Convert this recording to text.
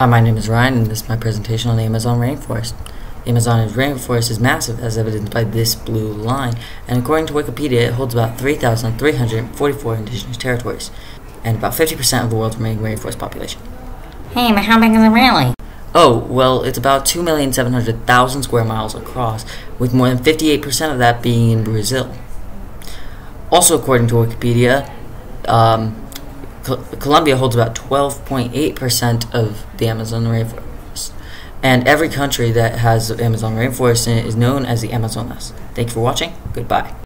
Hi, my name is Ryan, and this is my presentation on the Amazon rainforest. The Amazon rainforest is massive, as evidenced by this blue line, and according to Wikipedia, it holds about 3,344 indigenous territories, and about 50% of the world's remaining rainforest population. Hey, but how big is it really? Oh, well, it's about 2,700,000 square miles across, with more than 58% of that being in Brazil. Also, according to Wikipedia, um, Colombia holds about 12.8% of the Amazon rainforest. And every country that has Amazon rainforest in it is known as the Amazonas. Thank you for watching. Goodbye.